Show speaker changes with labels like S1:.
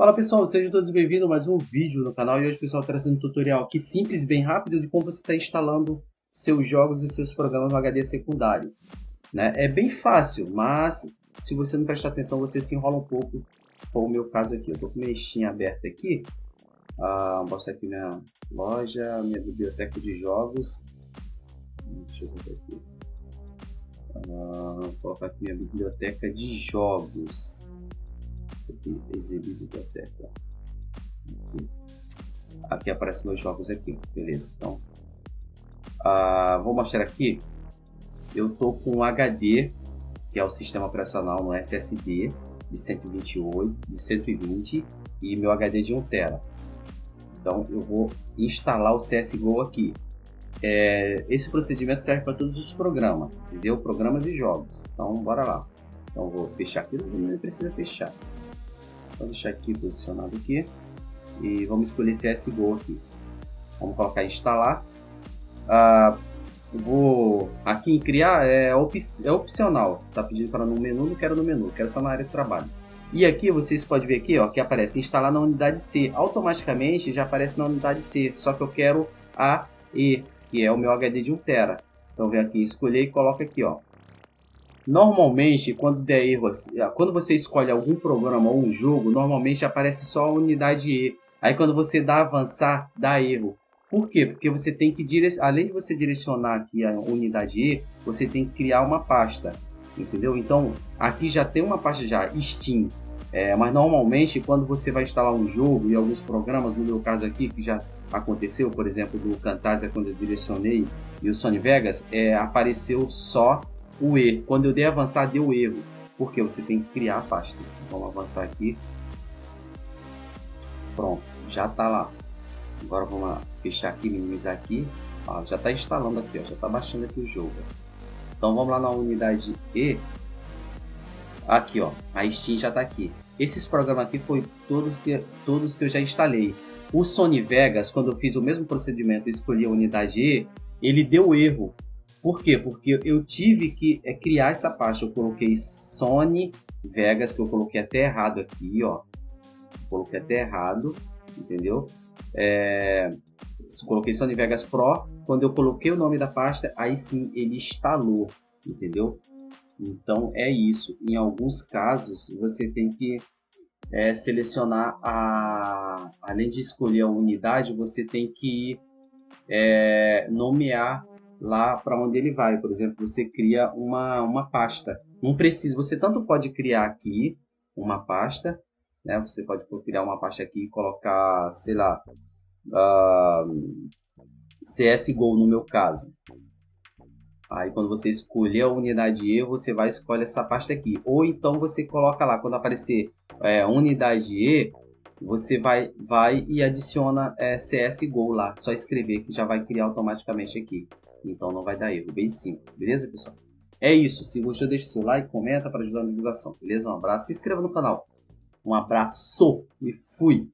S1: Fala pessoal, sejam todos bem-vindos a mais um vídeo no canal e hoje pessoal trazendo um tutorial aqui simples, bem rápido de como você está instalando seus jogos e seus programas no HD secundário. Né? É bem fácil, mas se você não prestar atenção você se enrola um pouco, como o meu caso aqui. Eu estou com minha Steam aberta aqui, ah, mostrar aqui minha loja, minha biblioteca de jogos. Deixa eu ver aqui. Ah, vou colocar aqui minha biblioteca de jogos aqui, exibir. Aqui. aqui aparecem meus jogos aqui, beleza. Então, ah, vou mostrar aqui. Eu tô com um HD, que é o sistema operacional no SSD de 128, de 120 e meu HD de 1 TB. Então eu vou instalar o CSGO aqui. É, esse procedimento serve para todos os programas, entendeu? Programas e jogos. Então bora lá. Então vou fechar aqui, não precisa fechar. Vou deixar aqui posicionado aqui. E vamos escolher CSGO aqui. Vamos colocar instalar. Ah, vou aqui em criar é, op é opcional. Tá pedindo para no menu, não quero no menu, quero só na área de trabalho. E aqui vocês podem ver aqui, ó, que aparece instalar na unidade C. Automaticamente já aparece na unidade C, só que eu quero a E, que é o meu HD de 1 TB. Então vem aqui, escolher e coloca aqui, ó. Normalmente, quando der erro, ah, quando você escolhe algum programa ou um jogo, normalmente aparece só a unidade E. Aí quando você dá avançar, dá erro. Por quê? Porque você tem que, além de você direcionar aqui a unidade E, você tem que criar uma pasta, entendeu? Então, aqui já tem uma pasta já, Steam. É, mas normalmente, quando você vai instalar um jogo e alguns programas, no meu caso aqui, que já aconteceu, por exemplo, do Camtasia, quando eu direcionei, e o Sony Vegas, é, apareceu só o E. Quando eu dei avançar, deu erro. Porque você tem que criar a pasta. Vamos avançar aqui. Pronto, já está lá. Agora vamos fechar aqui, minimizar aqui. Ó, já está instalando aqui, ó, já está baixando aqui o jogo. Então vamos lá na unidade E. Aqui, ó, a Steam já está aqui. Esses programas aqui foi todos que, todos que eu já instalei. O Sony Vegas, quando eu fiz o mesmo procedimento, escolhi a unidade E, ele deu erro. Por quê? Porque eu tive que é, criar essa pasta. Eu coloquei Sony Vegas, que eu coloquei até errado aqui, ó. Coloquei até errado, entendeu? É, coloquei Sony Vegas Pro. Quando eu coloquei o nome da pasta, aí sim ele instalou, entendeu? Então é isso. Em alguns casos, você tem que é, selecionar a. Além de escolher a unidade, você tem que é, nomear lá para onde ele vai. Por exemplo, você cria uma, uma pasta. Não precisa, você tanto pode criar aqui uma pasta, né? Você pode criar uma pasta aqui e colocar, sei lá, uh, CSGO no meu caso. Aí quando você escolher a unidade E, você vai escolher essa pasta aqui. Ou então você coloca lá, quando aparecer é, unidade E, você vai, vai e adiciona é, CSGO lá. Só escrever que já vai criar automaticamente aqui. Então não vai dar erro, bem simples, beleza pessoal? É isso, se gostou deixa seu like, comenta para ajudar na divulgação, beleza? Um abraço, se inscreva no canal. Um abraço e fui!